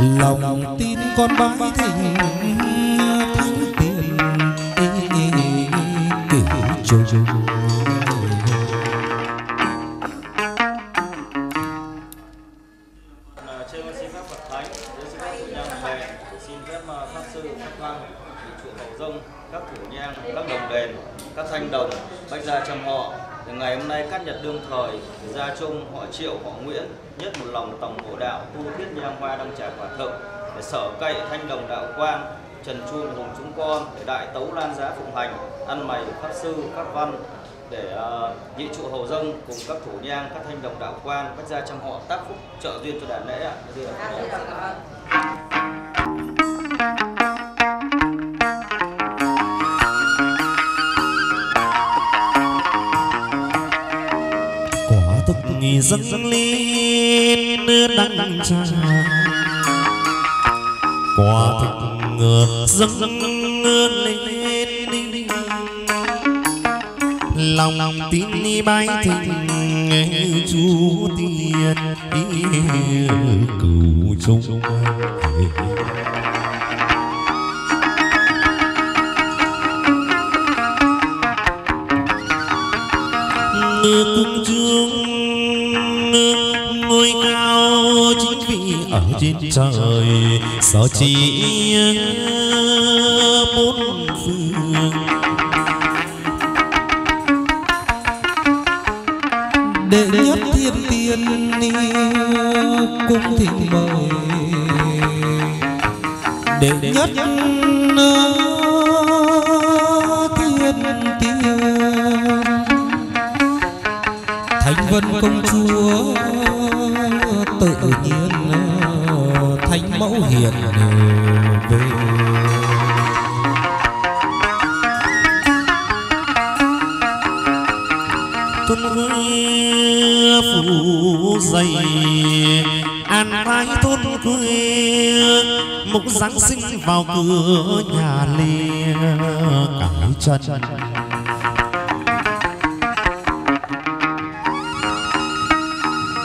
lòng tin con bái thỉnh thánh tiền cửu trùng các thủ nhang, các đồng đền, các thanh đồng, bách gia trăm họ. Ngày hôm nay cắt nhật đương thời, gia trung họ triệu, họ Nguyễn, nhất một lòng tổng hộ đạo, tu thiết nhang hoa đăng trải quả thực, để sở cậy thanh đồng đạo quan, trần chuông hùng chúng con, để đại tấu lan giá phụng hành, ăn mày pháp sư, pháp văn, để uh, nhị trụ hầu dâng cùng các thủ nhang các thanh đồng đạo quan các gia trong họ tác phúc trợ duyên cho đàn lễ ạ. Bây dâng lên đăng trà. Quả thực ngược dâng lên lòng lòng tin đi bay thình chú tiên cửu chung cung trương ở trên trời sao chỉ vào cửa nhà lê cải chân.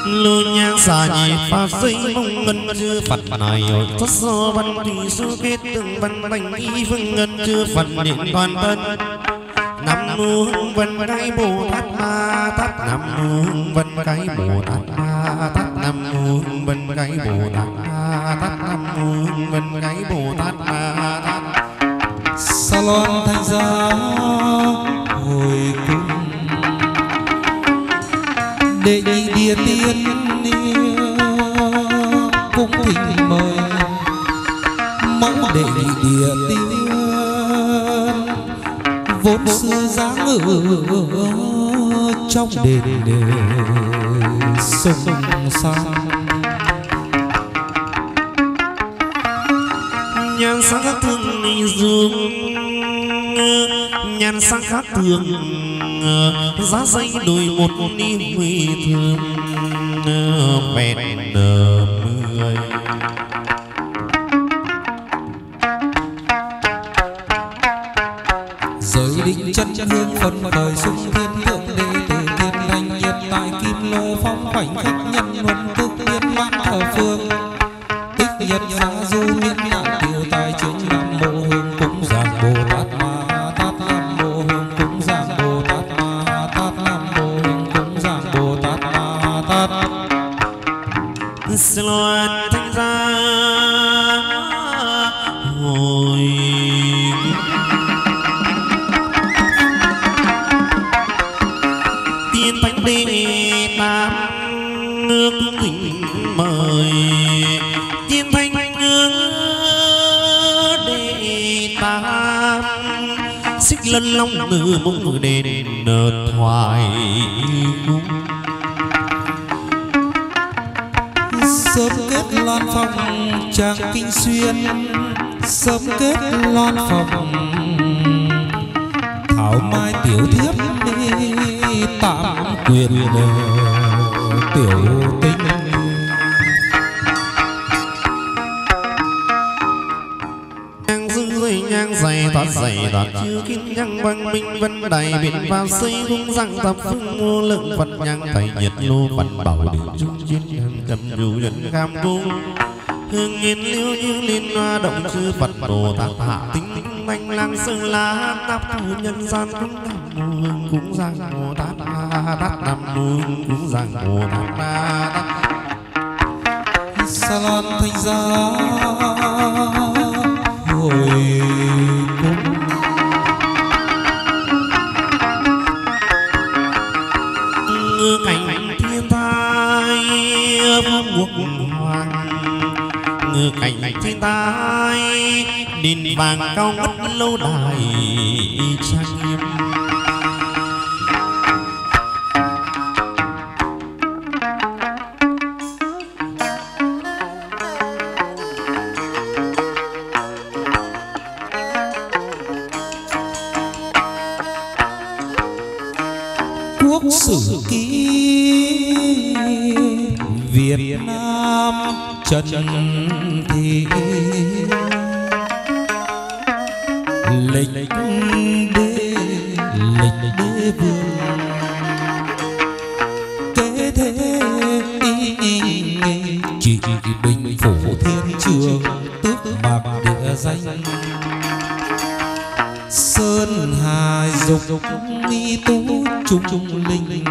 Lưu nhang xà nhì pha dây mong ngân chưa phật này ôi thất do văn thì sư kết từng văn bành y vương ngân chưa phật điện toàn thân. Nam mô hưng vân cái bồ tát ma tát, nam mô hưng vân cái bồ tát ma tát, nam mô hưng vân cái bồ tát ma tát, nam mô hưng vân cái bồ tát ma sa loan thanh gia hồi cung đệ nhị địa tiên cung thỉnh mời mẫu đệ nhị địa tiên vốn xưa dáng ở trong đền đề sông sang nhan sắc khác thường ờ, giá danh đôi một ni huy thương ờ, vẹn đầy biển vào xây cung răng tập phương ngô lượng phật nhang thầy nhiệt lô phật bảo định trung chiến cầm dù dân cam cung hương nhiên liêu như liên hoa động chư phật đồ tát hạ. Tính thanh lang sơn la táp thủ nhân gian cũng nam mô hương cũng giang bồ tát tát nam mô hương cũng giang bồ tát sa lan thanh gia đền vàng cao ngất lâu đài trang nghiêm. Quốc sử ký Việt Nam trần thị lịch đế lịch đế vương. Kế thế chị bình phủ thiên trường tước bạc địa danh. Sơn hà dục ni tú trung linh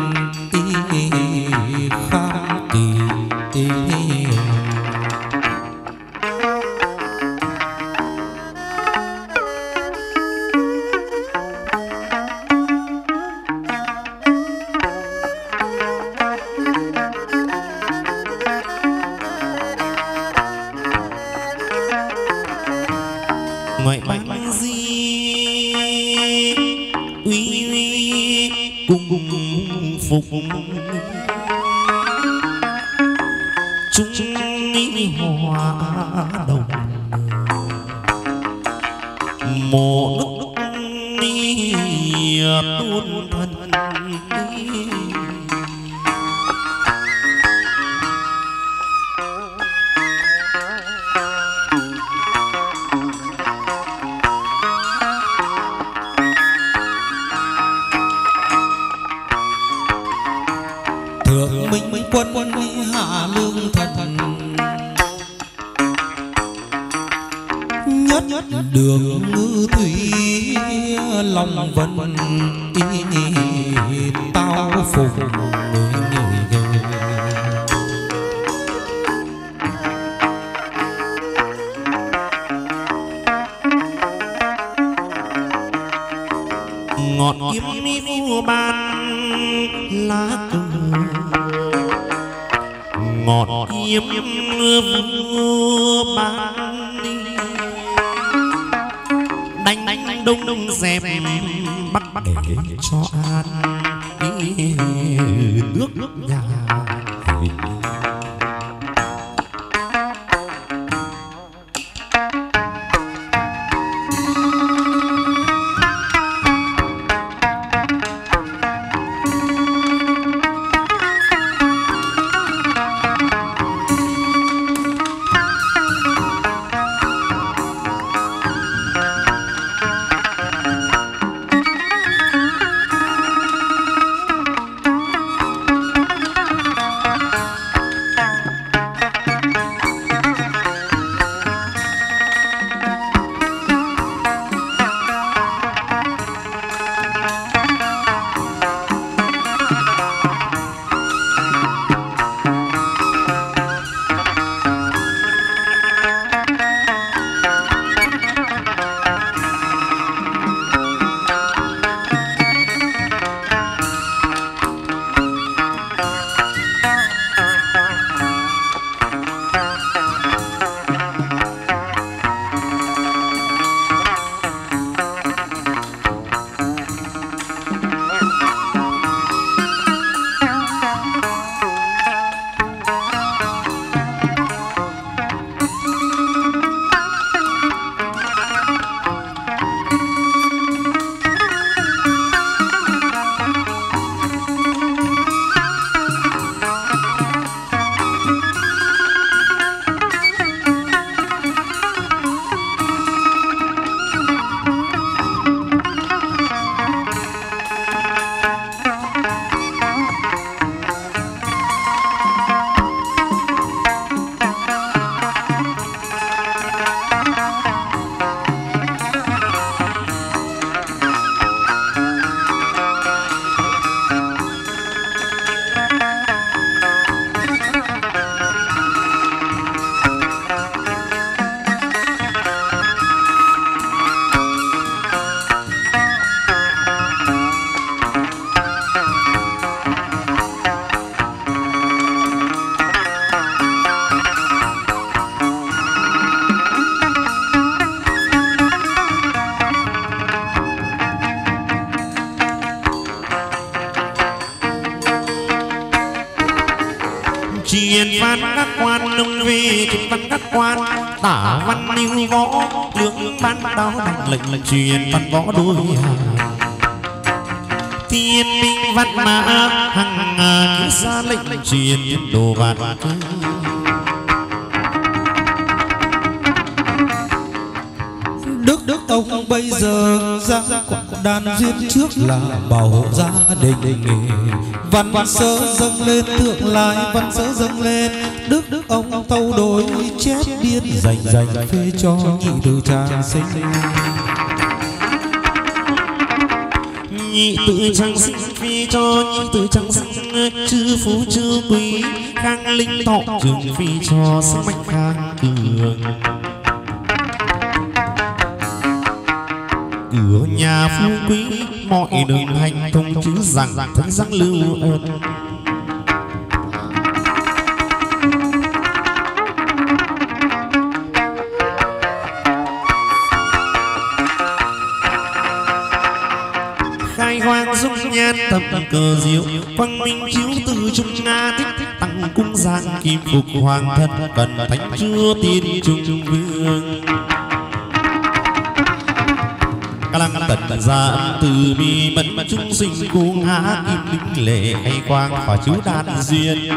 tả văn lưu võ, lưỡng ban đáo đành lệnh lệnh truyền văn võ đôi hàng thiên binh văn mã, hằng cứu ra lệnh truyền đồ vạn Đức Đức ông bây giờ ra quảng đàn duyên trước là bảo hộ gia đình Văn văn sớ dâng lên, tượng lai văn sớ dâng lên Đức Đức ông tâu đối chết điên dành dành phê cho nhị tự trang sinh. Nhị tự trang sinh phi cho nhị tự trang sinh, chư phú chư quý khang linh thọ trường phi cho sức mạnh khang cường. Cửa nhà phú quý, mọi đường hành thông chứ rằng thánh giác lưu ơn nhan tầm cờ diệu. Quang minh chiếu từ trung nga thích tăng cung giang kim phục hoàng thân. Cần thánh chưa tin trung vương. Ca lăng tận ra từ bi mẫn chúng sinh cung há kim linh lệ hay quang và chú đan duyên.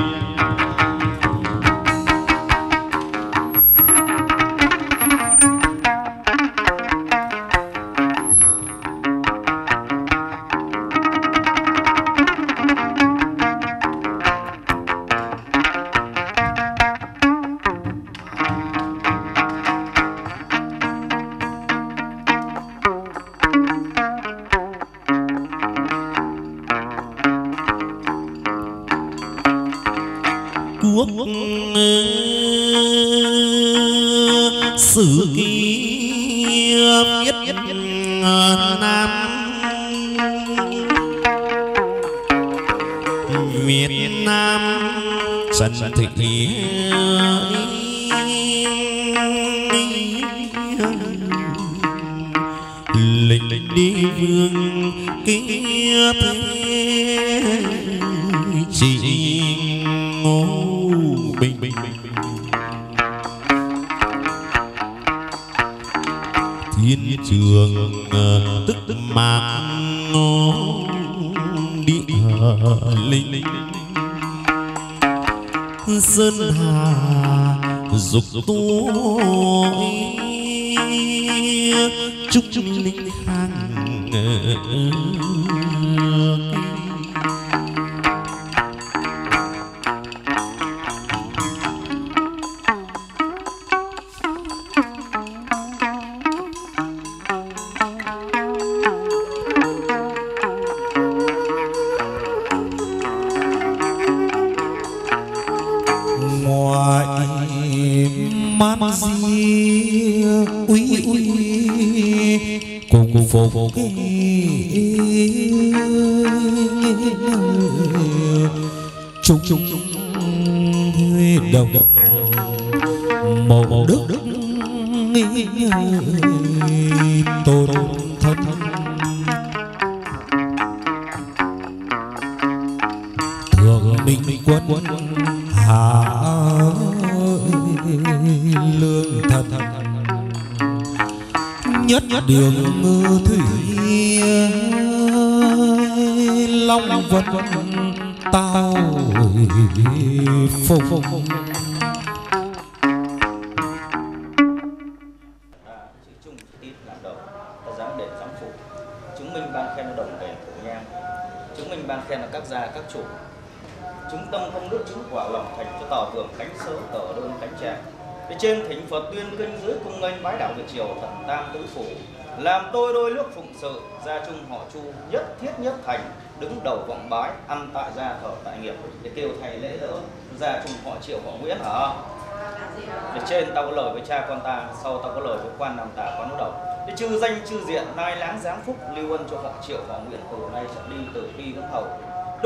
Quân hạ lương thật. Nhất nhất đường ngư thủy long vân tao phục. Chứng minh ban khen là đồng về thủ nhang. Chứng minh ban khen là các gia, các chủ chúng tâm công đức chứng quả lòng thành cho tỏ hưởng cánh sớ tờ đơn cánh tràng để trên thỉnh Phật tuyên kinh dưới cung nghênh bái đạo Việt triều thần tam tứ phủ. Làm tôi đôi nước phụng sự, gia trung họ chu nhất thiết nhất thành, đứng đầu vọng bái ăn tại gia thờ tại nghiệp. Để kêu thầy lễ đỡ gia trung họ triệu, họ nguyễn hả? Để trên tao có lời với cha con ta, sau tao có lời với quan nam tả quan đầu. Để chư danh chư diện nay láng giáng phúc, lưu ân cho họ triệu, họ nguyễn từ nay trở đi, từ khi đứng hầu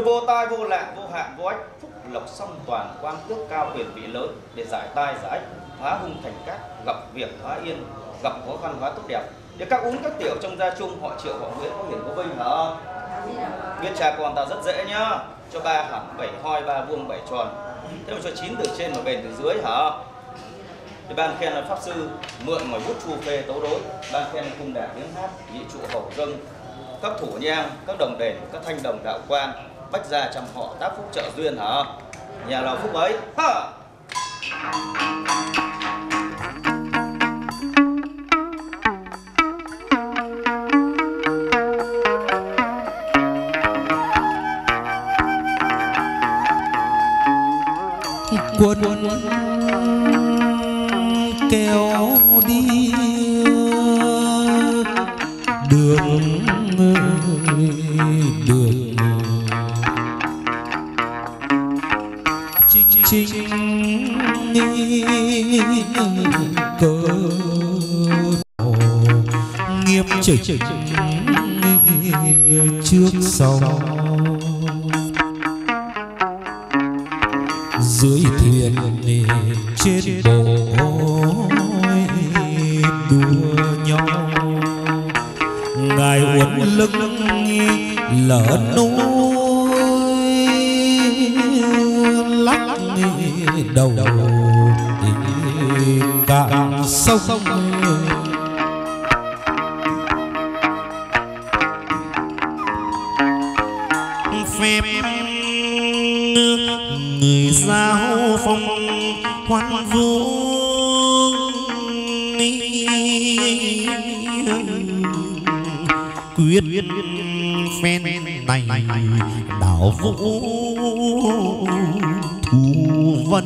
vô tai, vô lạc vô hạn, vô ách, phúc lộc song toàn quan tước cao quyền vị lớn, để giải tai, giải ách hóa hung thành cát, gặp việc hóa yên, gặp khó khăn hóa tốt đẹp. Để các uống các tiểu trong gia chung họ triệu, họ nguyễn có hiển có vinh, hả? Biết trà con ta rất dễ nhá. Cho ba hẳn bảy hoi, ba vuông, bảy tròn. Thế mà cho chín từ trên mà bền từ dưới, hả? Thì ban khen là pháp sư mượn ngoài bút chu phê tấu đối. Ban khen cung đàn tiếng hát, nhị trụ hậu dâng các thủ nhang, các đồng đền, các thanh đồng đạo quan bách gia trăm họ tác phúc trợ duyên hả? Nhà nào phúc ấy? Ha! Quân kéo đi đường đường chính cơ nghiêm chỉnh trước sau dưới thuyền trên bồi đua nhau ngài uốn lưng lỡ núi đầu đi cạn sông. Phép người giao phong hoan vũ quyết phen này đảo vũ vân.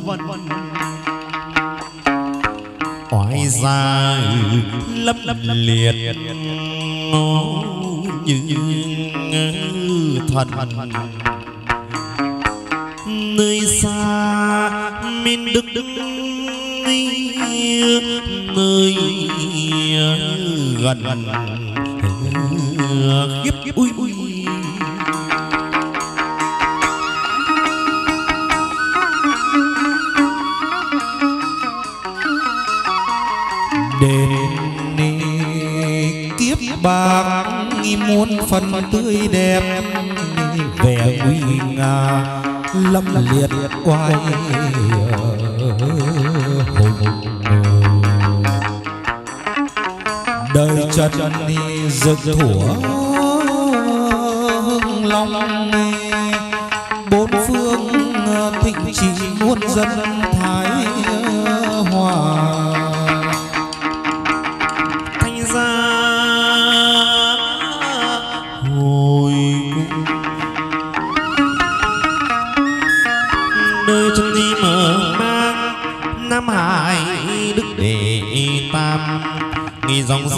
Oai ra lấp lấp liệt. Như thần. Nơi xa miền đức đức nơi gần. Khiếp ui ui phần tươi đẹp vẻ uy nga lâm liệt quay đời trần rực thủa hưng long bốn phương thịnh trị muôn dân.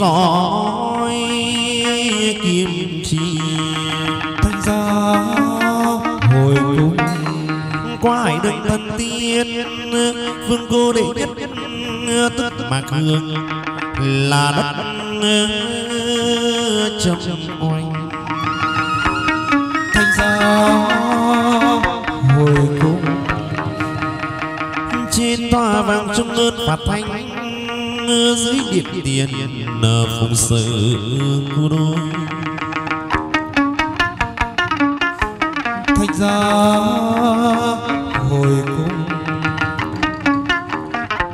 Dõi kim chi thanh gia hồi cung qua hải đường thần tiên, vương cô đệ nhất tức mà cường là đất trầm oanh. Thanh gia hồi cung trên tòa vàng trung ơn phạt thanh dưới điện tiền phụng sự cô đôi thanh ra hồi cung.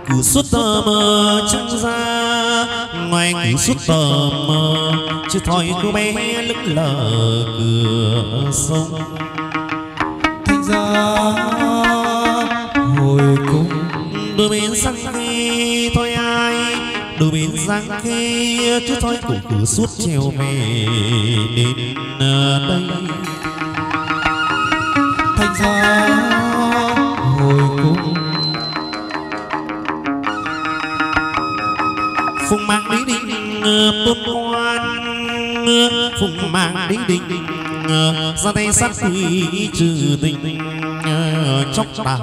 Cứ suốt tờ mờ trăng ra ngoài cứ suốt tờ mờ chứ thôi cô bé lững lờ cửa sông đôi bên chú khi cổ cửa cũng cứ suốt treo về đến ờ, đây. Thành ra, hồi cung phùng mang đi đinh tôn quan ờ, ờ, phùng mang đi đinh ra tay sát quỷ trừ tình chóc tà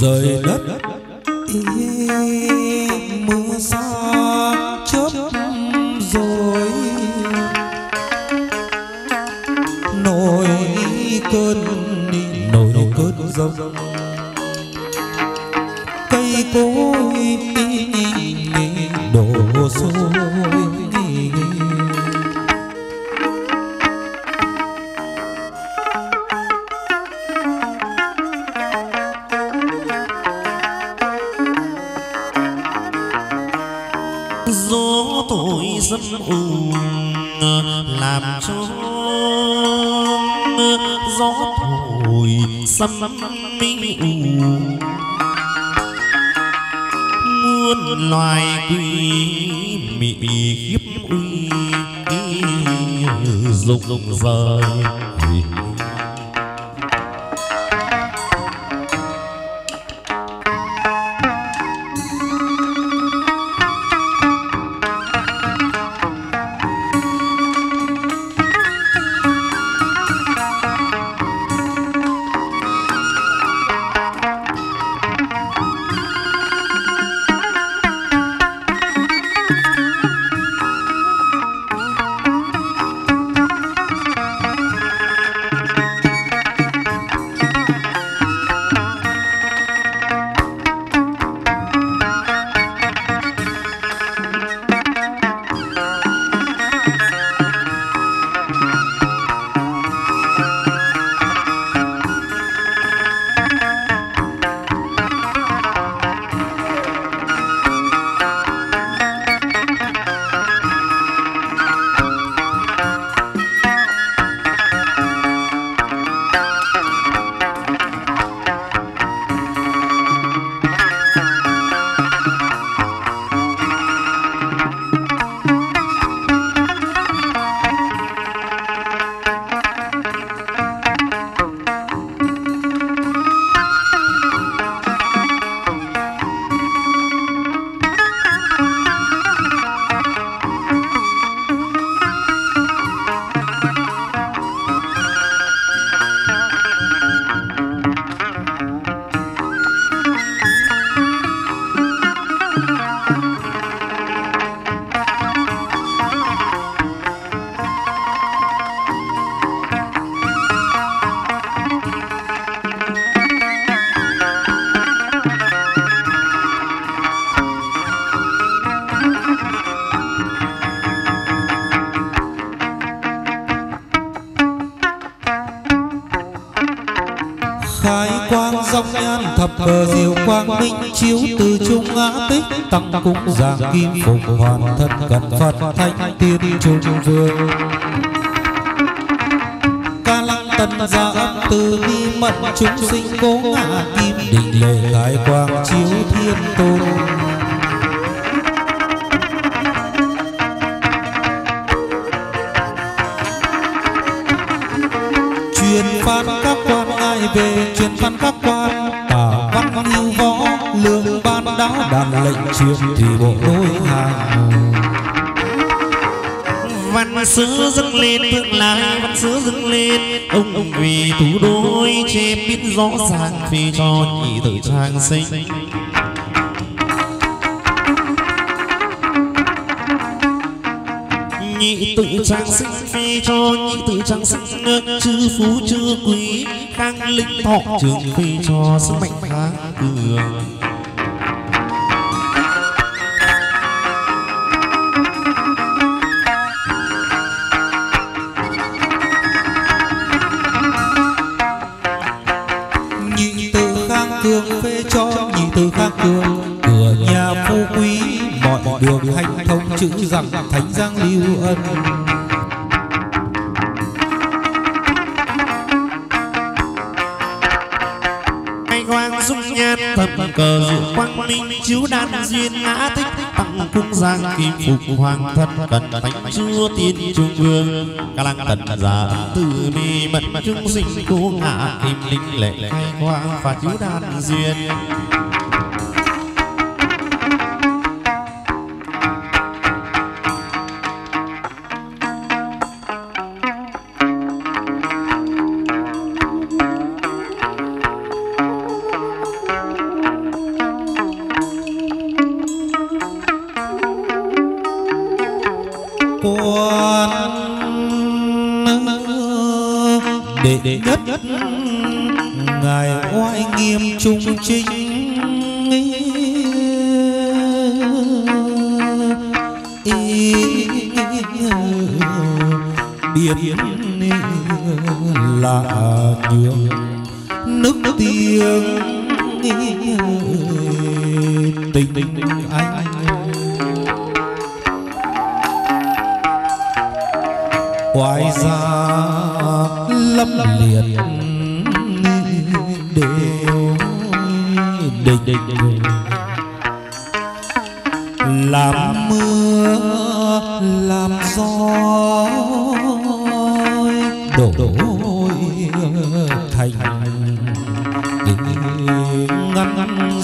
rời đất. Quang minh chiếu từ trung ngã tích tăng cung giang kim phục hoàn thân cận phật thanh tiên trung vương. Ca lăng tần gia âm từ bi mật chúng sinh cố ngã kim định lệ thái quang chiếu thiên tôn. Truyền phan các quan ai về chuyện thì bộ đôi hàng văn sứ dâng lên, tương lai văn sứ dâng lên. Ông ông vì thủ đôi che biết rõ ràng phi cho nhị tử trang sinh. Nhị tự trang sinh phi cho nhị tự trang sinh chư phú chư quý, khang linh thọ trường phi cho sức mạnh kháng cường. Kim phục hoàng thân cần thánh chúa tiên trung vương ca lăng tần giả từ bi mật chúng sinh cố ngã, kim linh lệ hai quang và chú đan duyên. tình anh hoài ra lâm liệt đều địch địch. Làm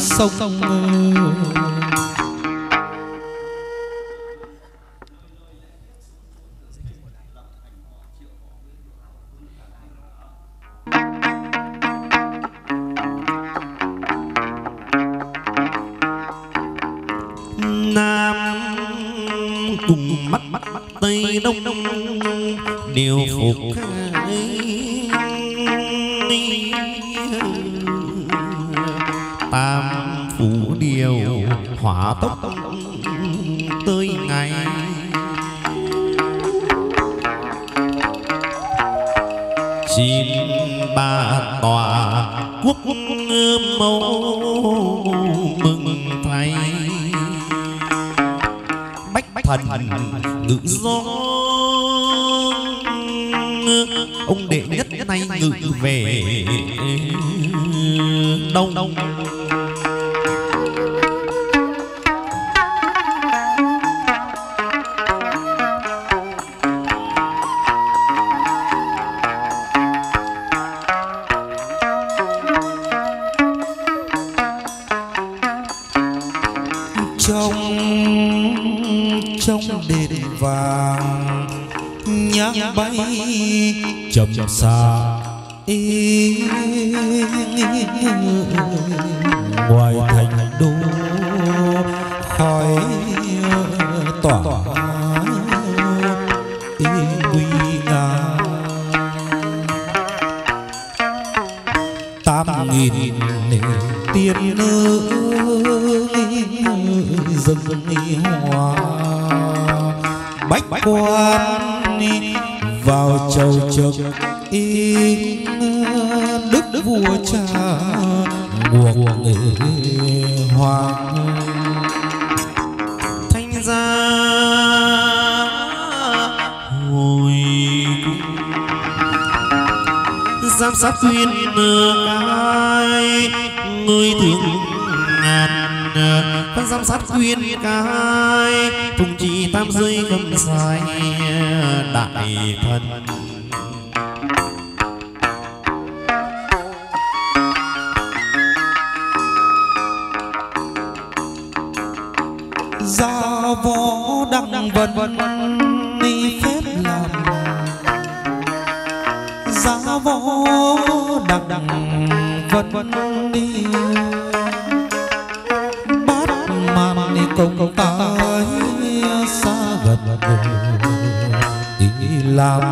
sông, sông đại thân gia võ đăng vân đi phép làm gia võ đăng vân love.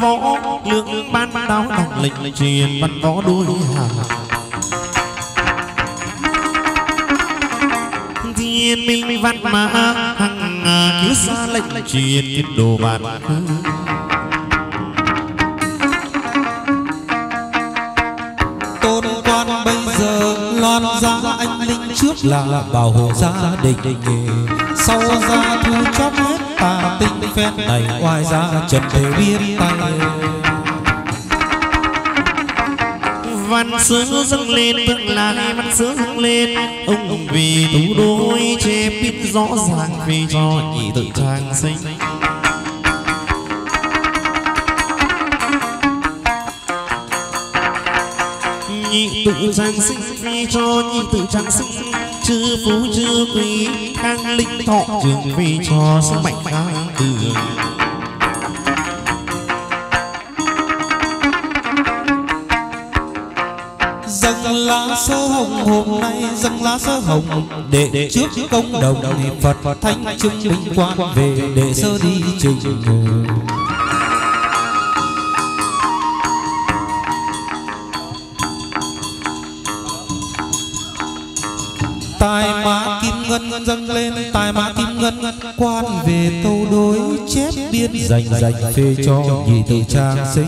Văn võ lượng ban đáo đọc lệnh truyền văn võ đuôi hàng thiên minh văn mã, hằng à, cứu xa lệnh truyền tiết đồ bản tôn quan bây giờ loan ra anh linh trước là bảo hộ gia đình sau ra thu chót hết tà tinh phen này ngoài ra trần thể biết tay. Văn sứ dâng lên tương lai văn sứ dâng lên. Ông vì tú đôi che biết rõ ràng vì cho nhị tự trang sinh. Nhị tự trang sinh vì cho nhị tự trang sinh. Chư phú chư quý, khang linh thọ trường vì cho sức mạnh khang hồng hôm nay dâng lá sơ hồng. Để trước công đồng phật thanh chứng minh quan về để sơ đi trình tài mã kim ngân dâng lên tài mã kim ngân quan về câu đối chép biên dành dành phê cho nhị tự trang sinh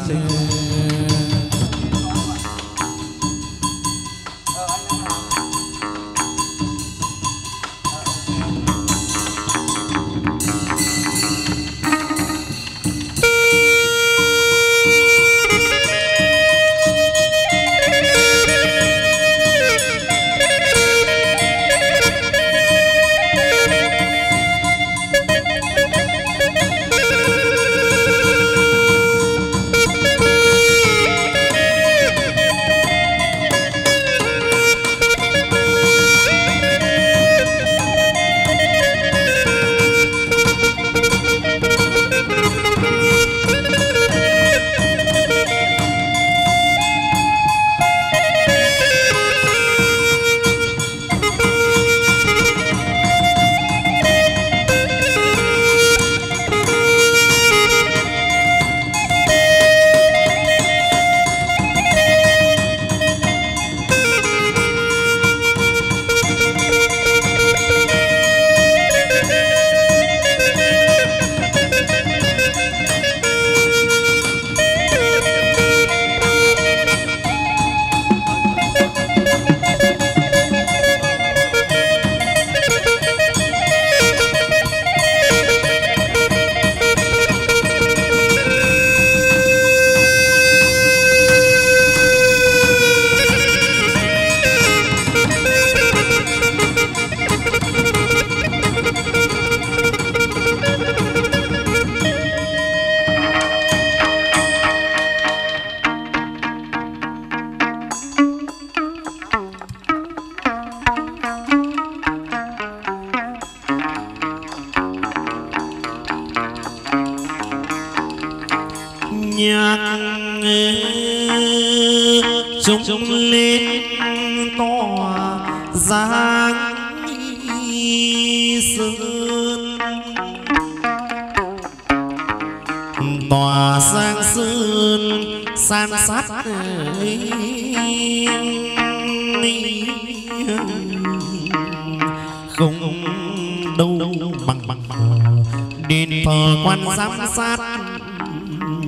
quan giám sát.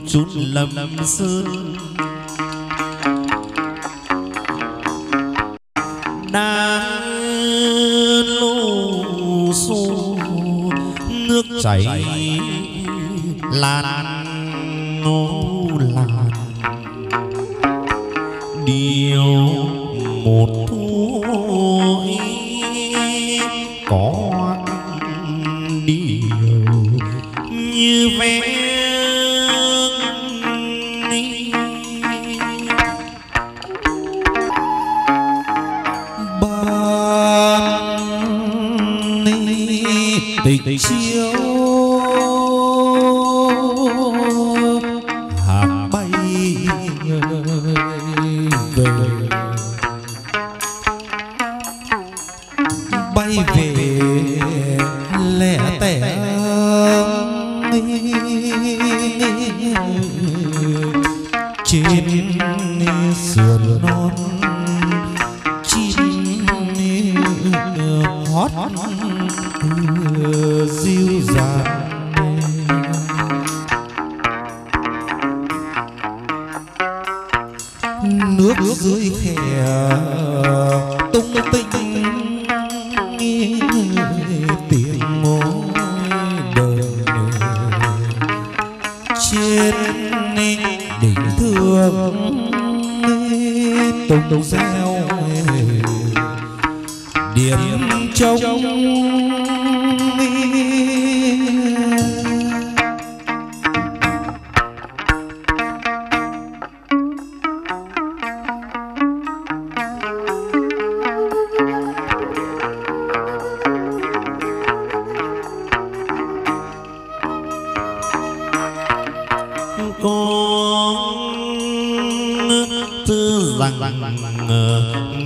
Chút lầm sơn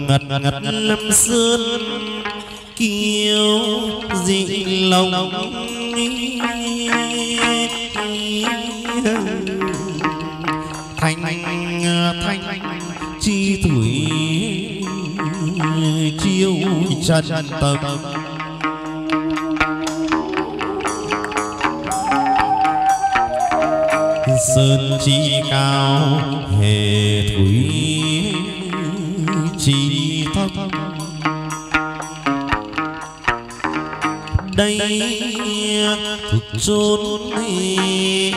ngật ngật lâm sơn kiêu dị lòng thanh thanh chi thủy chiêu trần tâm sơn chi cao hề thủy đây thuộc chốn thì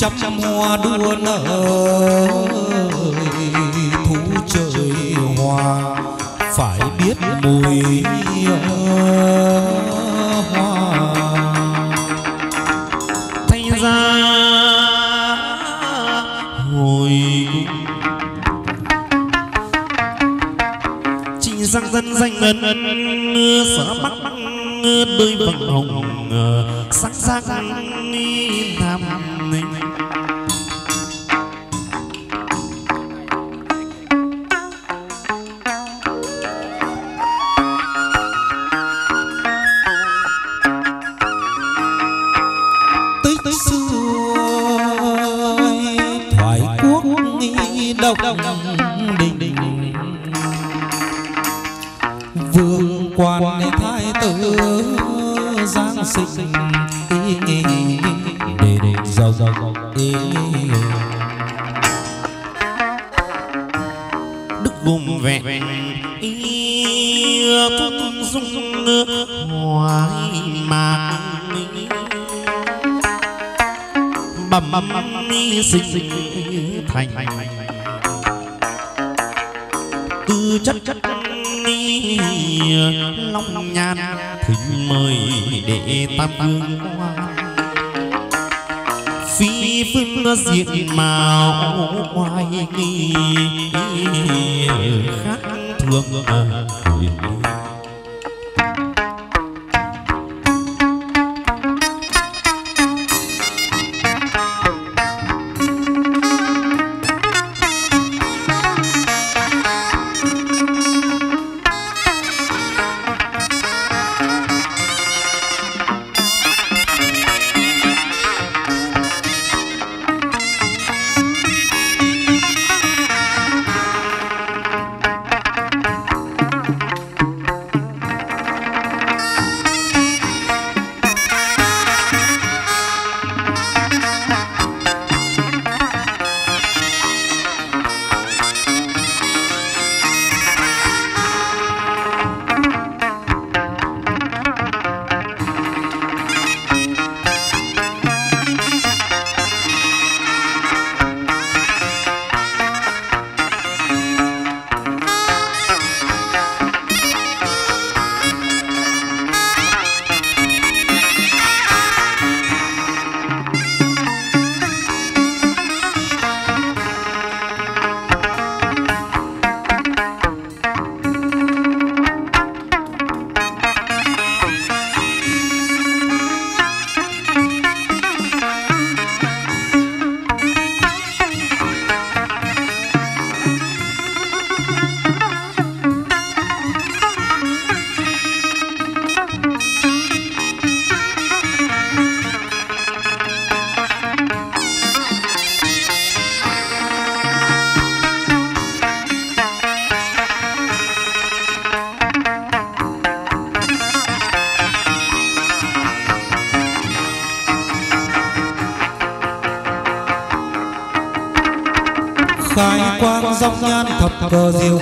trăm hoa đua nở thú trời hoa phải biết mùi hoa. Thay ra hồi trịnh sang dân danh ân xã bắc đôi vầng hồng ờ, sáng sáng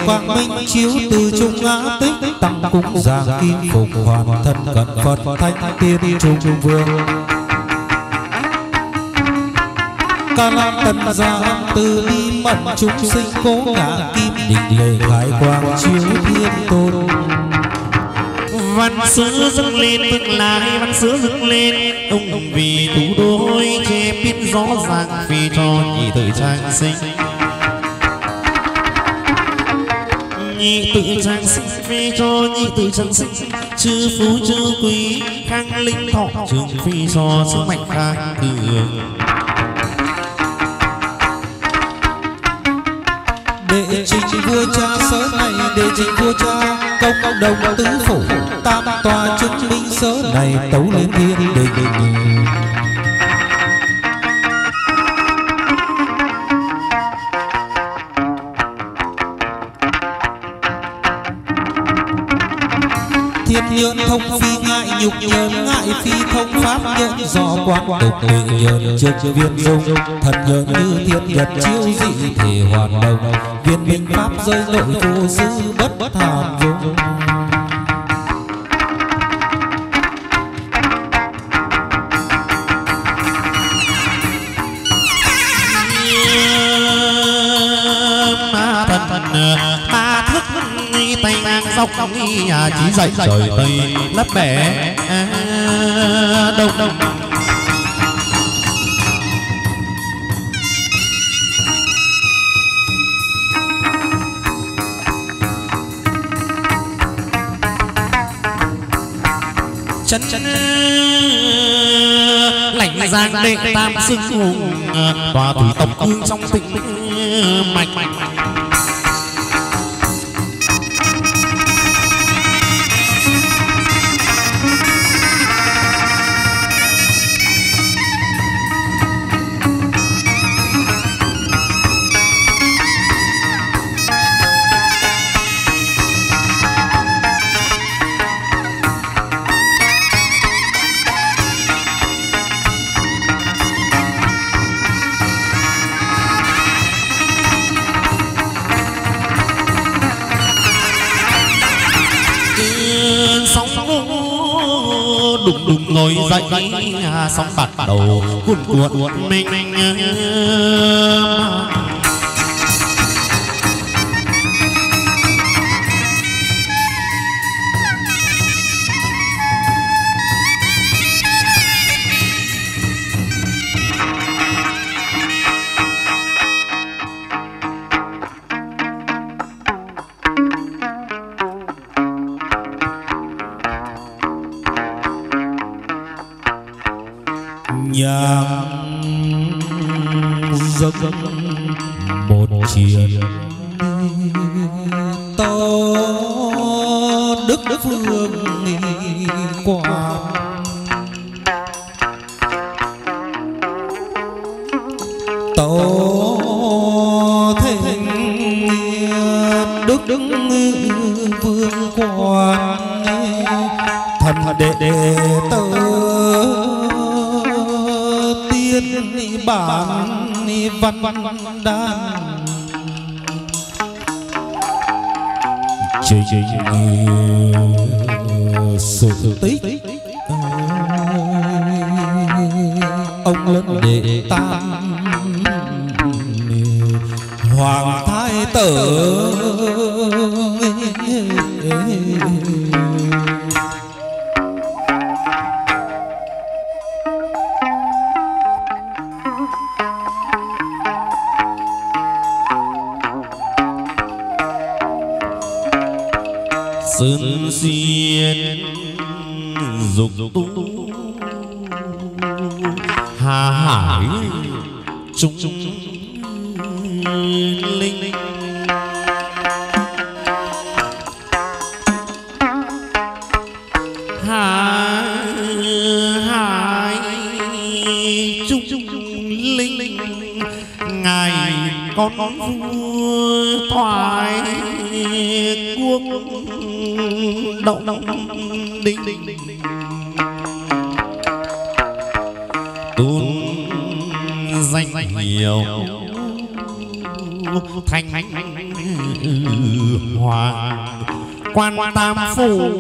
quang minh chiếu từ trung ngã tích tăng cung giang kim phục hoàn thân cận phật thanh tiên trung vương. Ca lan tần gia từ bi mẫn chúng sinh cố ngã kim định lệ khai quang chiếu thiên tôn. Văn sứ dâng lên tương lai văn sứ dâng lên. Ông vì thủ đôi che biết rõ ràng, vì cho nhị tử trang sinh. Nhị tự trang sinh phi cho nhị tự trang sinh chư phú, chư quý, khang linh thọ trường phi cho sức mạnh khang cường đệ trình vua cha sớ này đệ trình vua cha công đồng tứ phủ. Tam tòa chứng minh sớ này, tấu lên thiên đình. Thông phi ngại nhục nhơn ngại phi thông pháp nhận do quan tục lệ nhơn trước viên dung, thật nhơn như thiên nhật chiêu dị thể hoàn đồng. Viên minh pháp rơi nội vô sư bất bất hàm ngang dọc à, chỉ dậy trời tây lấp bẻ. Đông đông. Chân chân lạnh giang đệ tam xưng hùng. tòa thủy tộc cương trong tĩnh mạch ngồi dậy sóng bạc đầu cuộn cuộn mình thánh hoàng quan tam phủ.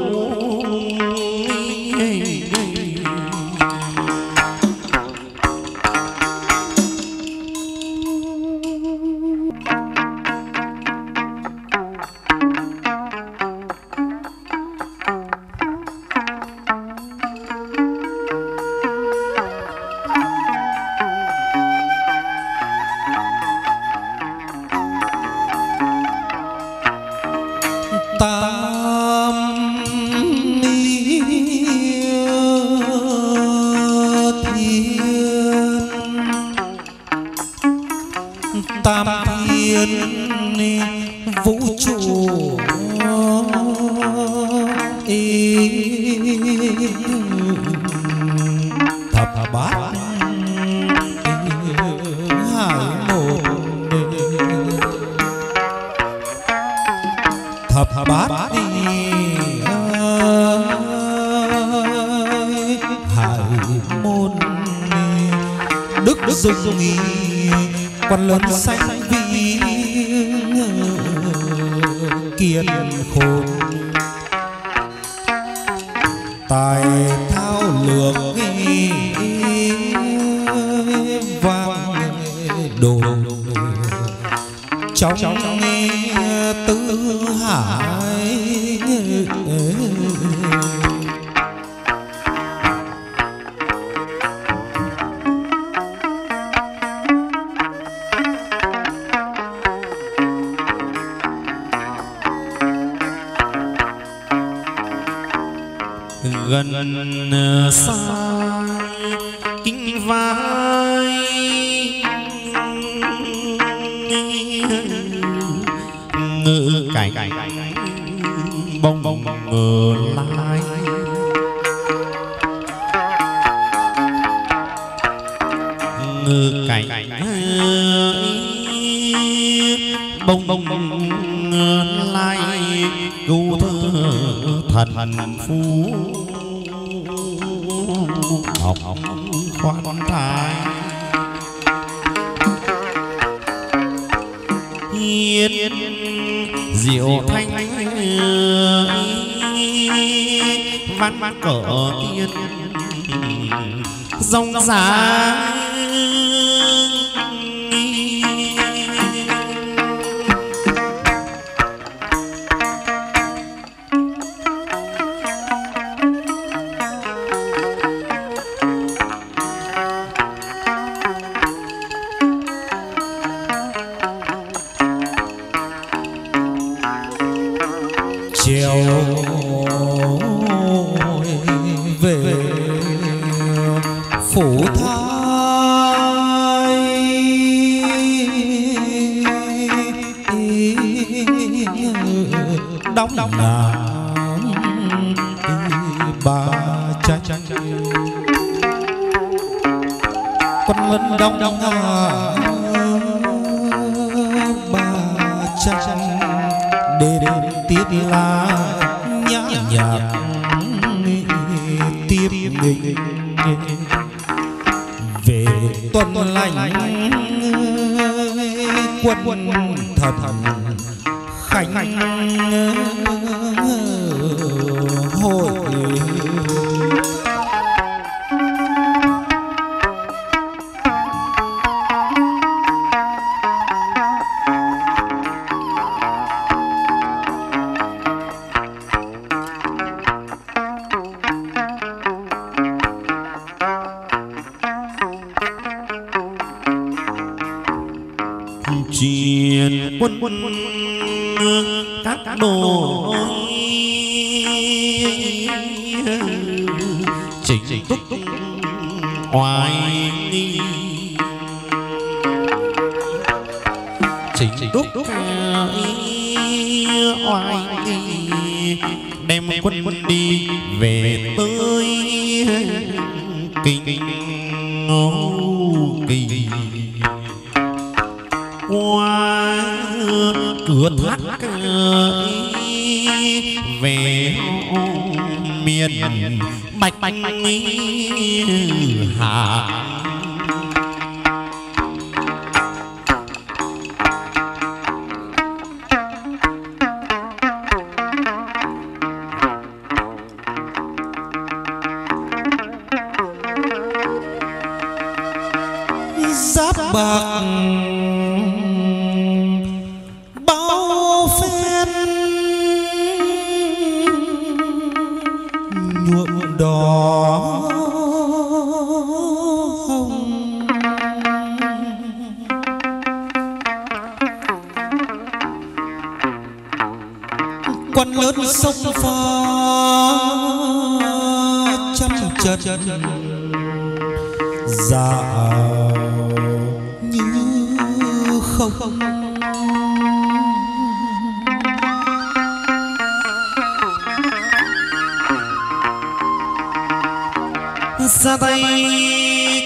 ra tay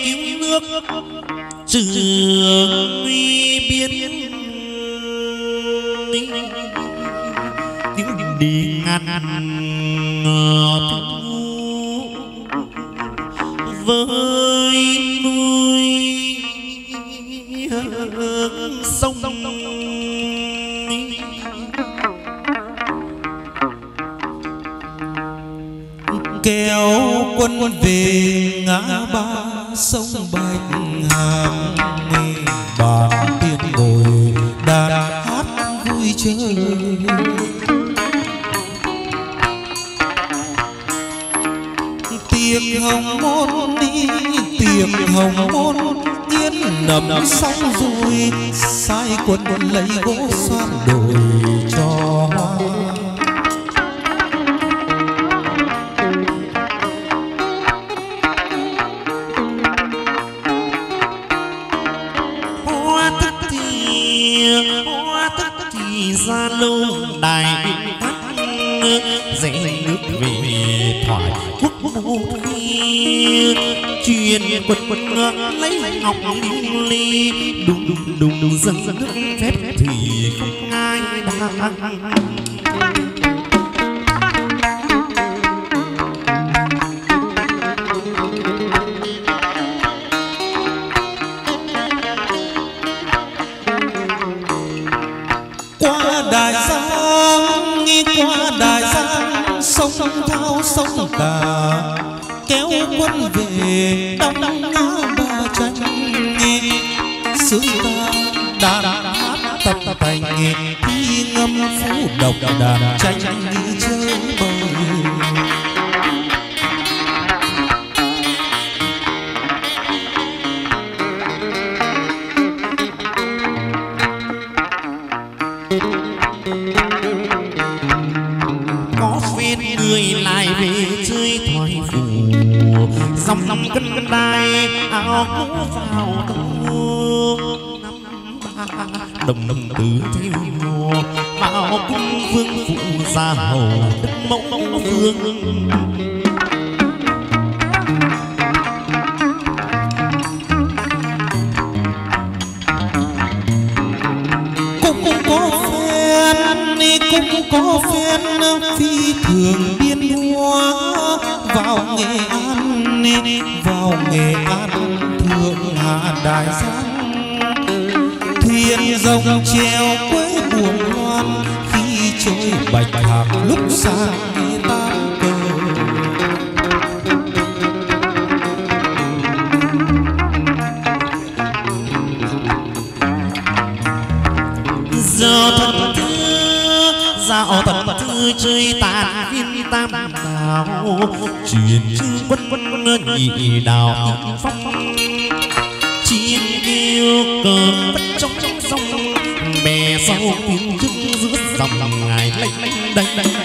cứu nước trừ nguy biến. Cứu đi ngăn ngờ vỡ thuyền rồng treo quê buồn loan khi trôi bạch hạc lúc xa tam cờ giờ thần thưa dạo thần thư chơi tàn viên tam đào truyền chư quân quân nhị đào phong cờ bất trong trong sông bè sau tiếng trước giữa dòng ngài lênh lênh đênh.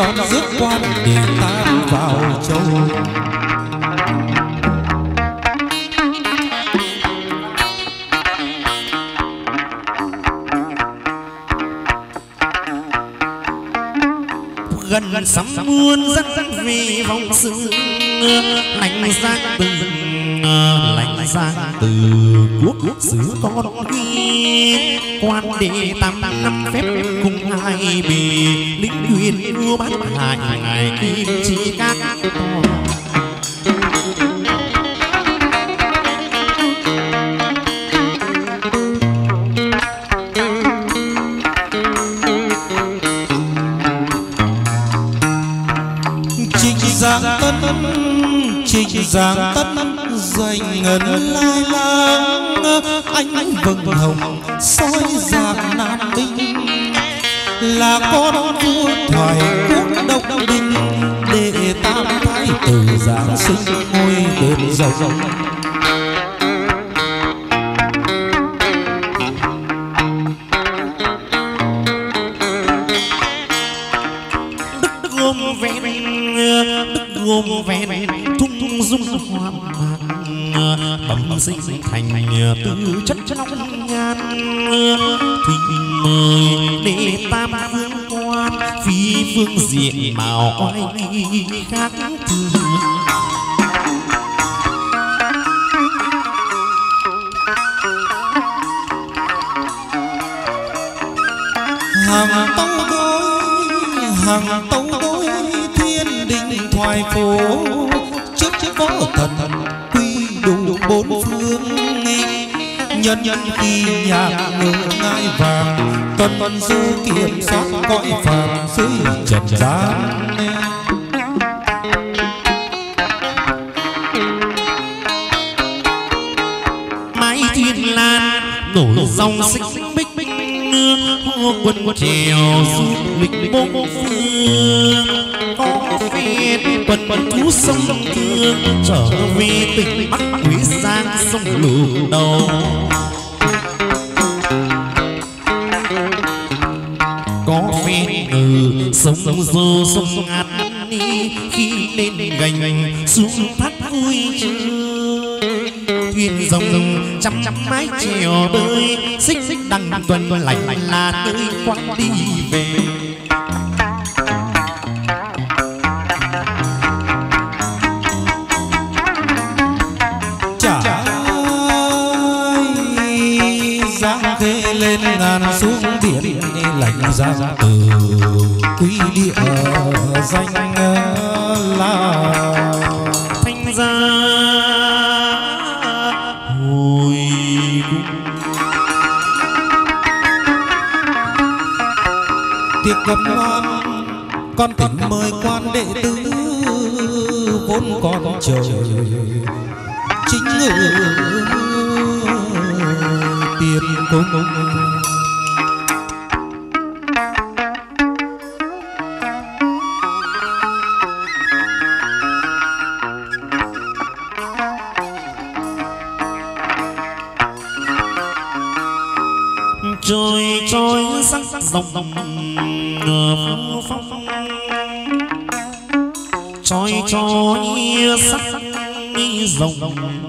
Đón rước quan để ta vào châu. Gần gần sắm muôn dân dân vì vòng sự lạnh giang từ, lạnh giang từ quốc quốc xứ con đi quan đệ tam huyền vua bát hại ngài kim chi thoại phố trước trước võ thần quy đủ bốn phương nhân nhân khi nhạc ngự ngai vàng tuần tuần du kiểm soát cõi phàm dưới trần gian. Mái thiên lan nổ dòng xích bích bích hô quân trèo du lịch bốn phương phết tuần cú sông thương, trở về tỉnh bắc quý giang, sông lục đầu. Có phê từ sông dô sông ngát ni, khi lên gành xuống thắt vui chơi thuyền rồng trăm trăm mái chèo bơi, xích xích đằng tuần lạnh là nơi quang đi về. giang từ quý địa danh là thanh gia hồi tiệc gặp ngon con tỉnh mời quan đệ tử vốn còn trời chính ngự tiền cung não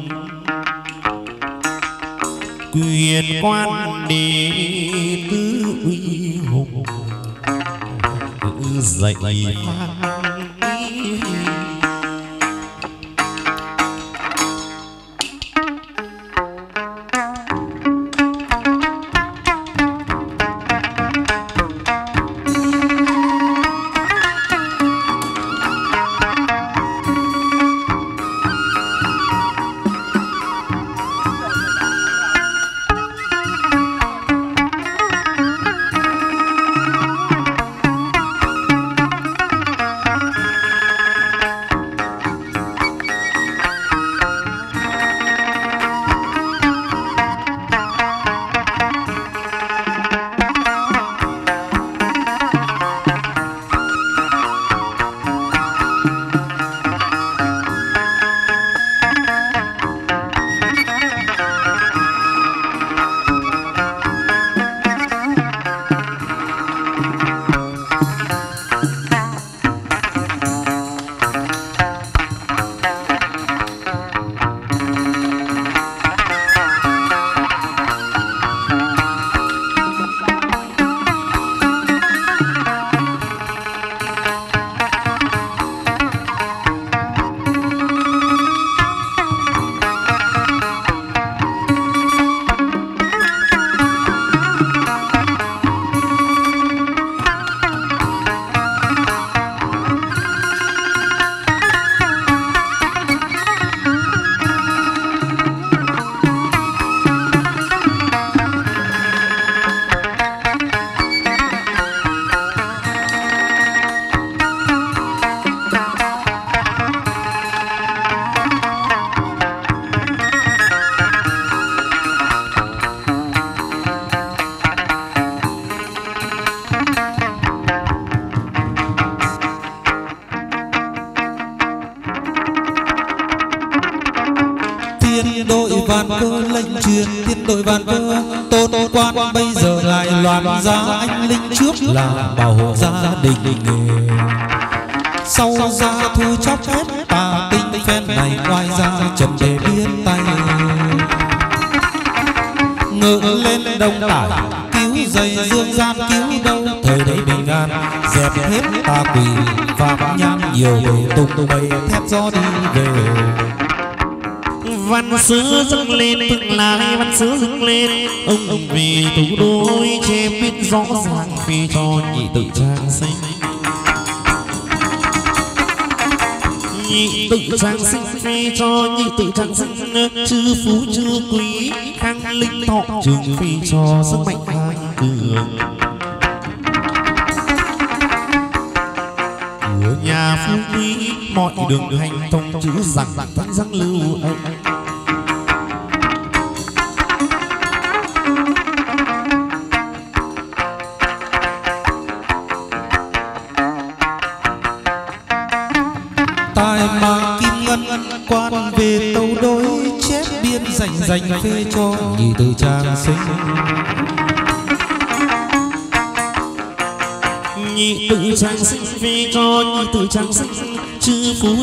to be.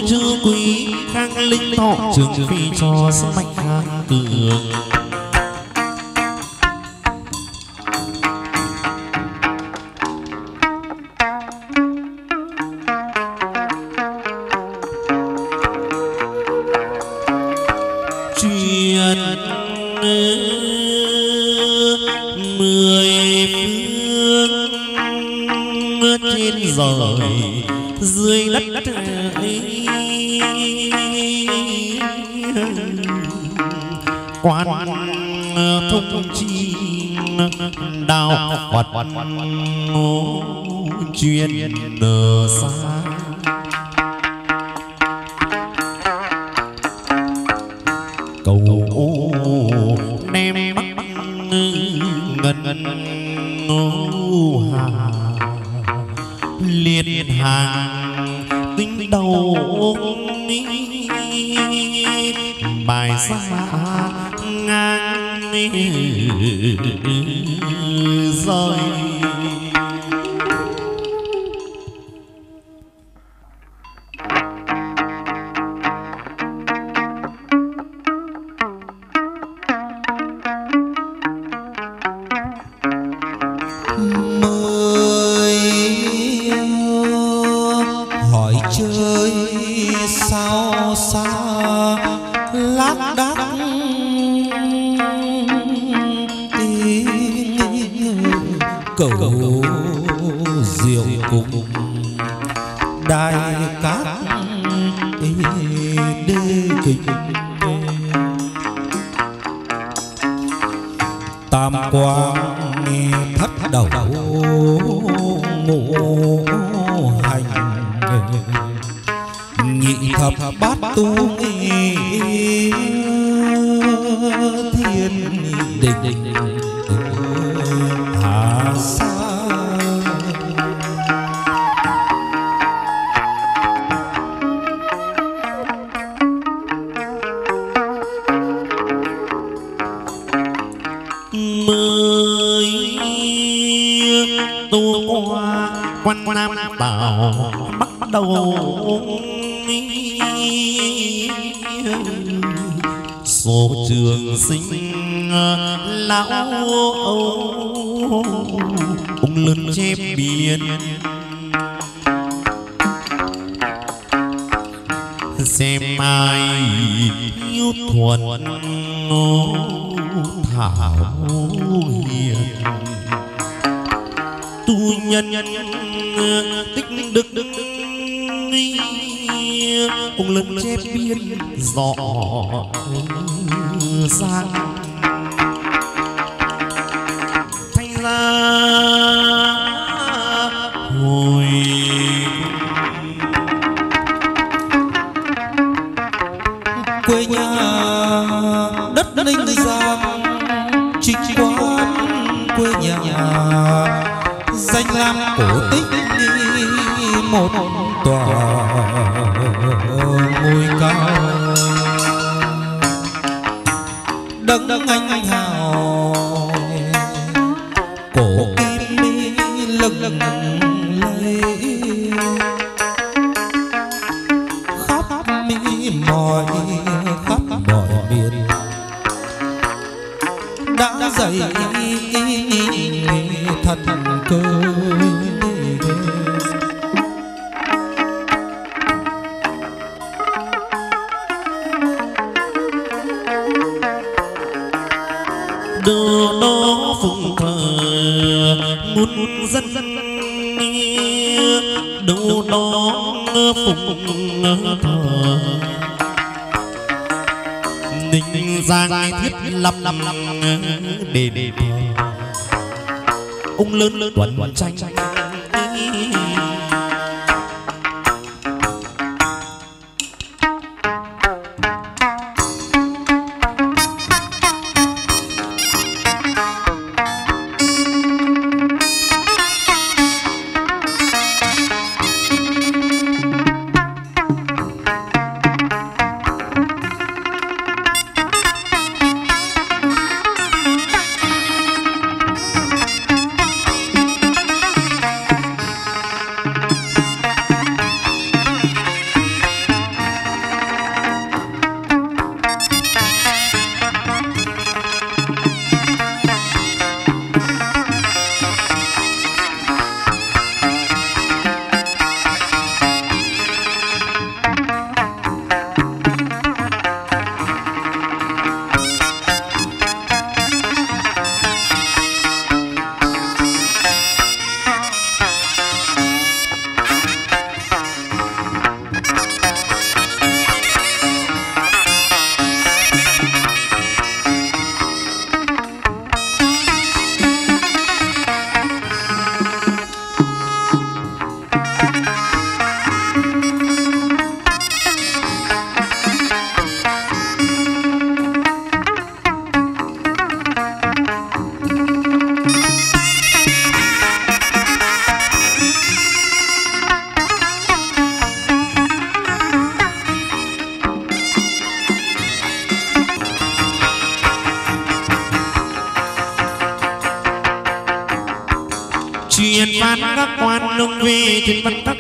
chư quý khang linh thọ trường phi cho sức mạnh hang cường chuyện đời tu nhân tích đức đức cùng lần che biên dọ sang thành ra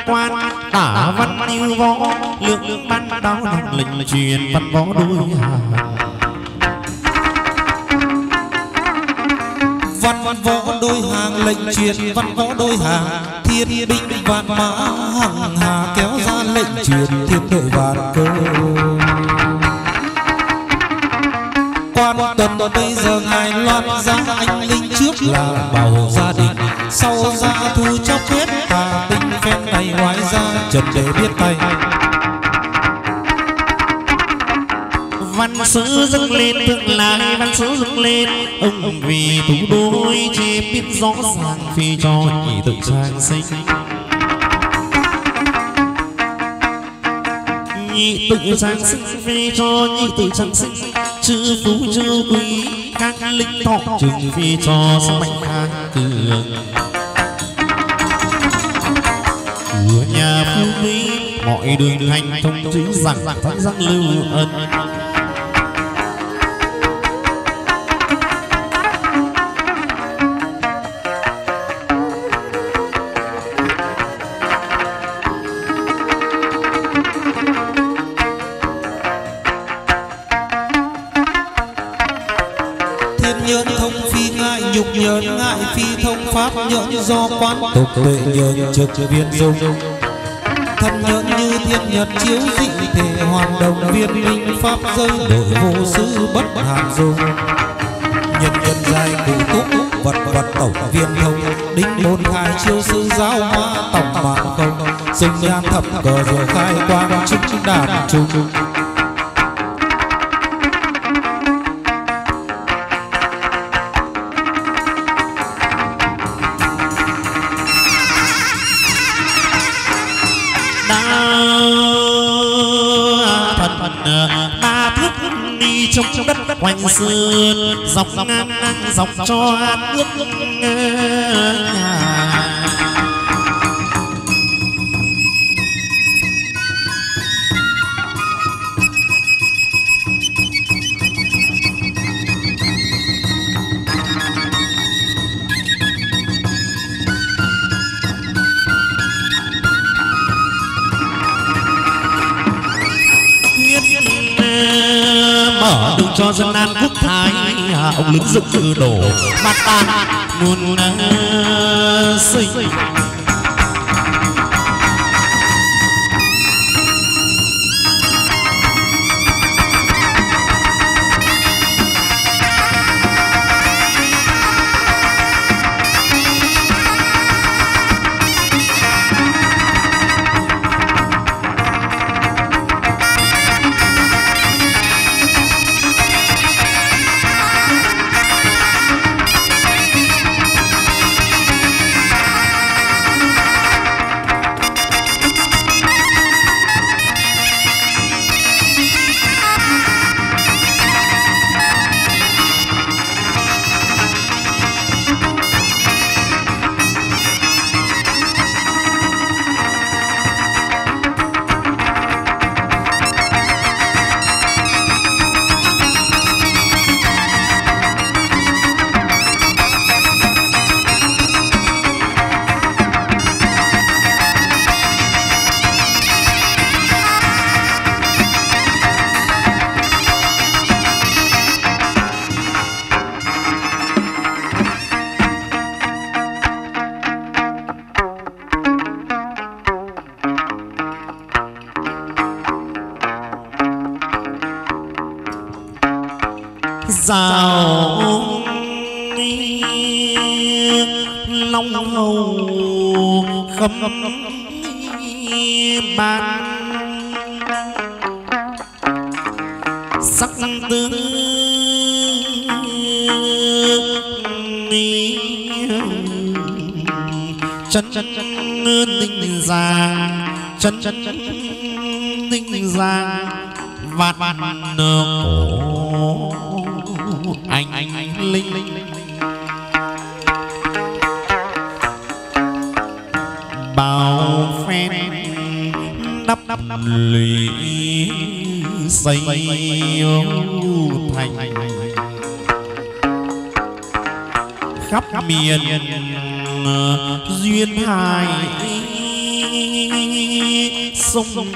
quan, tả văn như võ. Lượng lượng ban đáo lòng lệnh truyền văn võ đôi hà. Văn văn võ đôi hàng lệnh truyền văn võ đôi hàng thiên binh vạn mã hằng hà, kéo ra lệnh truyền thiên đội vạn cơ. Quan tuần bây giờ ngài loan ra anh linh trước là bảo hộ gia đình sau ra thu chóc quyết tà tinh phen này ngoài ra trần để biết tay. Văn sứ dâng lên tương lai văn sứ dâng lên. Ông vì thủ đôi chỉ biết rõ ràng, phi cho nhị tự sang sinh. Nhị tự sáng sinh, phi cho nhị tự sáng sinh. Chữ phú chữ quý, các linh thọ trừng phi cho sức mạnh khang cường của nhà phú mỹ mọi đường hành thông chính rằng thánh giác lưu ân quan, tục tuệ nhường trực viên dung thân nhẫn như thiên nhật chiếu dị thể hoàn đồng viên minh pháp dây đội vô sư bất hàm dung nhân nhân giai cụ túc, vật vật tổng viên thông, đính môn khai chiêu sư giáo hóa tổng mạng không. Sinh nhan thập cờ rồi khai quang chức đàn trung. Quanh sơn dọc ngang dọc cho nước nhà cho dân an quốc thái ông lính dựng cử đổ bát ta muôn sinh. Sông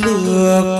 dũng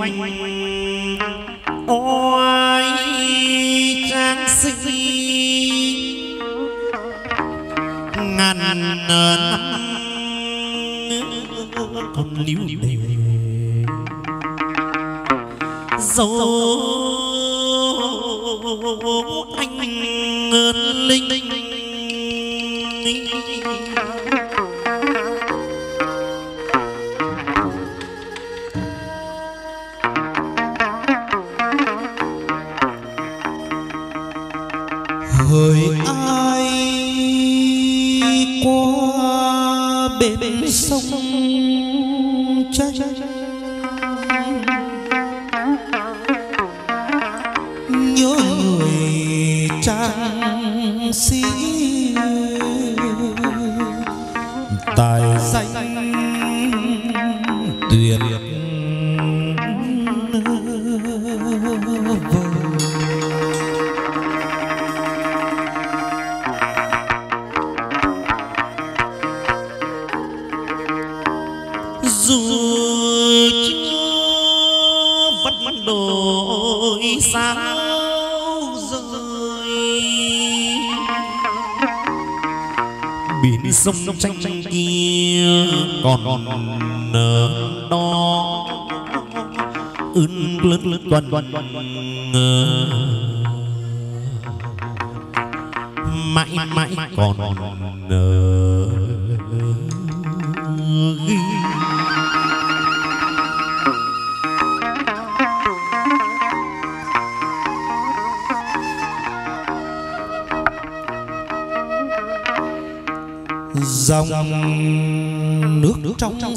wait, wait.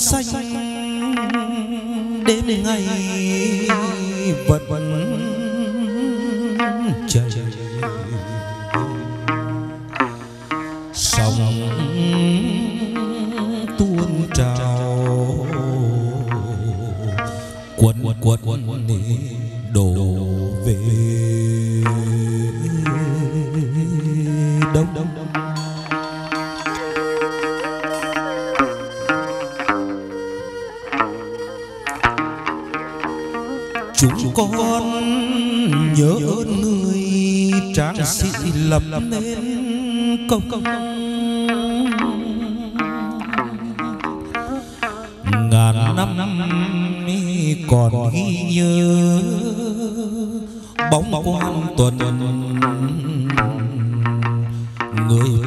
Xanh đến ngày vật vẫn trời. Chúng con nhớ ơn người tráng sĩ lập nên công ngàn năm còn ghi nhớ bóng quan tuần. người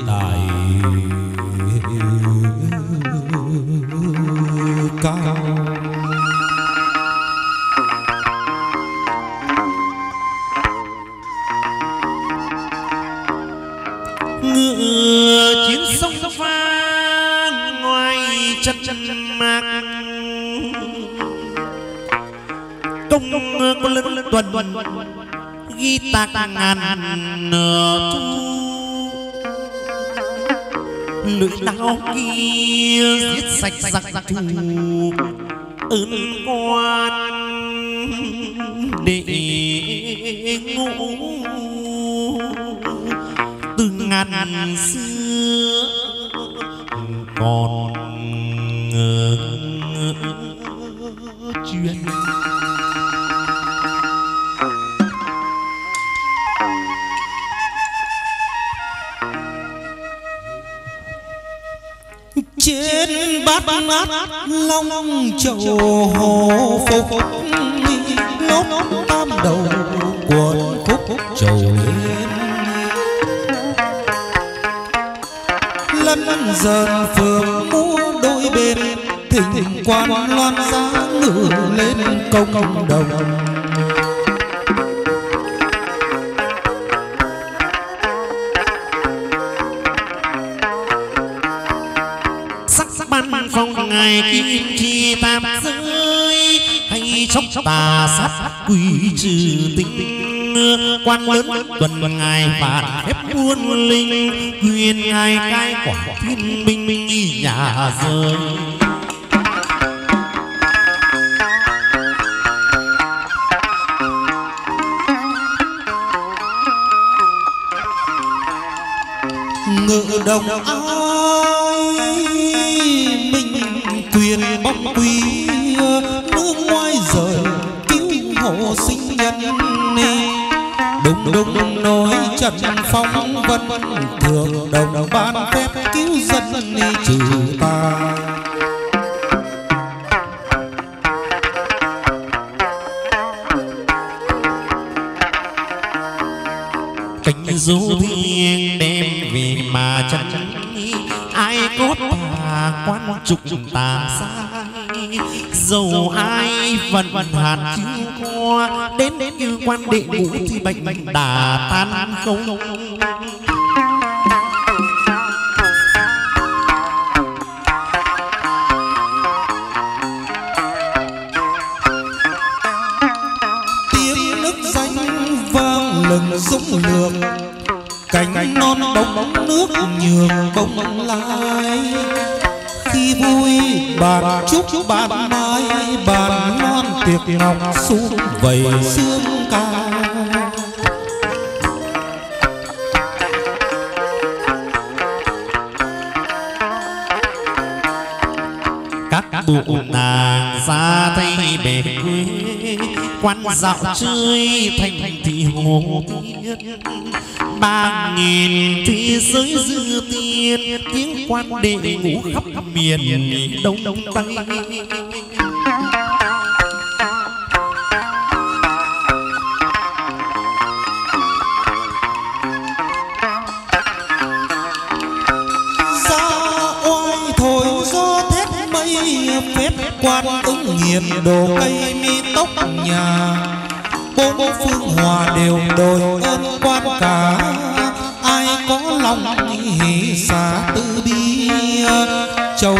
công có lên tuần. Ghi tạc ngàn nửa lưỡi đao kia giết sạch giặc thù. Ơn quan để ngủ từ ngàn xưa long chầu hồ phục. Phạt ép phép muôn linh quyền hai cai quả thiên minh minh nhà rơi mà chẳng ai cốt tà quan trục tà sai. Dầu ai vần vần hạt chưa qua đến đến như quan đệ ngũ thì bệnh bệnh đà tan không. Tiếng nước danh vang lừng dũng lược cánh non bóng nước nhường bông lai. Khi vui bàn chúc bàn mai bàn non tiệc ngọc xuống vầy sương ca. Các bộ nàng ra tay quê quan dạo chơi thành thị hồ tiên ba nghìn thế giới dư tiên tiếng quan đệ ngũ khắp miền đông đông tây ra oai phép quan ứng nghiền đồ cây mi tóc nhà. Bốn phương hòa đều đồi ơn quan cả xa xả từ bi. Châu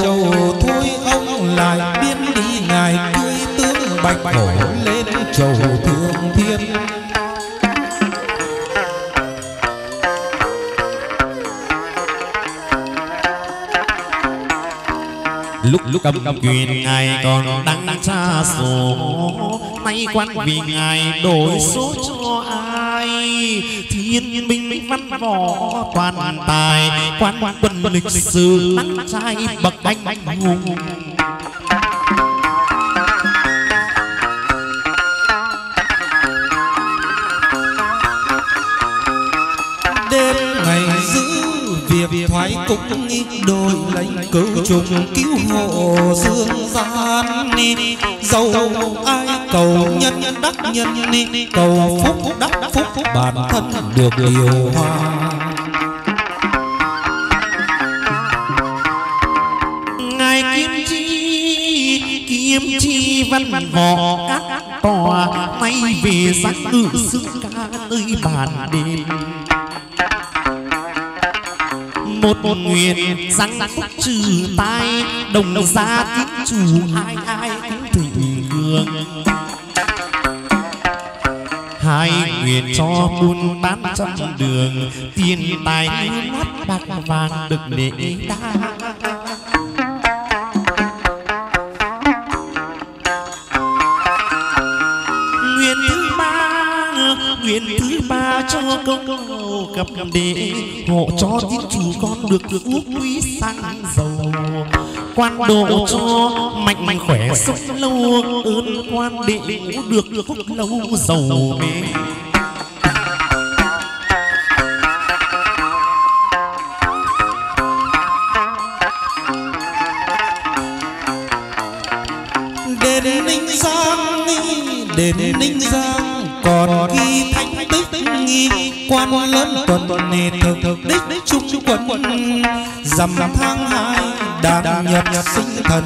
thôi ông lại biến đi ngài cưới tướng bạch hổ lên chầu thương thiên. Lúc lúc cầm cầm quyền ngài còn đang xa số nay quan vì ngài đổi số cho thiên minh văn võ toàn tài quan quân lịch sử đăng trai bậc anh hùng. Đêm ngày giữ việc thoái cũng đôi lãnh cứu trùng cứu hộ dương gian cầu ai, cầu nhân, đắc nhân, ni. Cầu phúc, đắc phúc, bản thân được điều hòa. Ngài kim chi kim chi văn võ các tòa nay về sắc cử xưng ca nơi bàn đêm một một nguyện răng phúc trừ tai, đồng gia kính chủ hai ai vượng hai nguyện cho buôn bán trăm đường tiền tài lót bạc vàng được để đa nguyện thứ ba nguyện thứ ba cho công cầu cập đế hộ cho tín chủ con được được quốc quý sang giàu quan độ cho mạnh mạnh khỏe sống lâu ơn quan đệ ngũ được phúc lâu giàu mê đền ninh giang đền ninh giang còn ghi thanh tích nghi quan lớn tuần nề thực thực đích trung quân. dằm tháng hai đàn nhập sinh thần.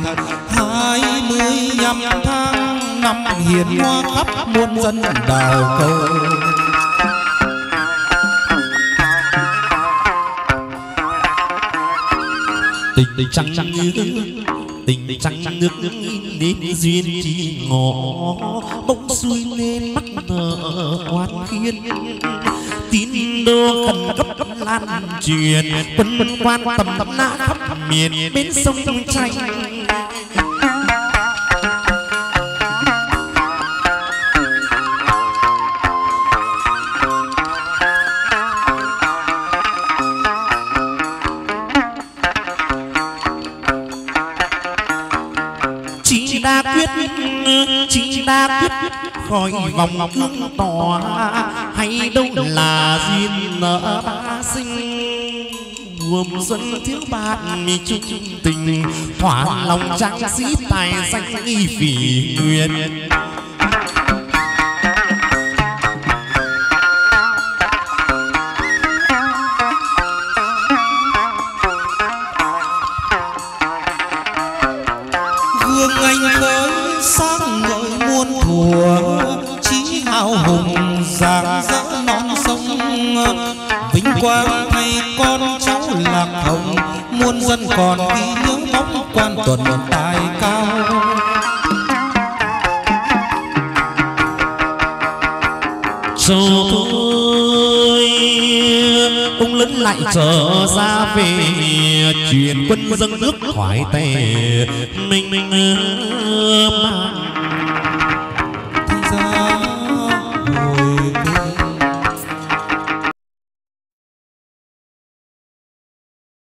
Hai mươi nhăm tháng năm hiền hoa khắp muôn dân đào cầu. Tình tình trăng như tình trăng nước nên duyên chi ngõ bỗng xuôi lên mắt thờ quan thiên. Tín đô khẩn cấp lan truyền. Quân quan tầm na khắp miền bên sông tranh chỉ đã quyết chỉ đã quyết. khỏi vòng cương tỏa. hay đâu là duyên nợ. ba sinh buồm xuân thiếu bạn mi chung tình, thỏa lòng trang sĩ tài danh y phỉ nguyện. Dâng nước thoải tề mình mình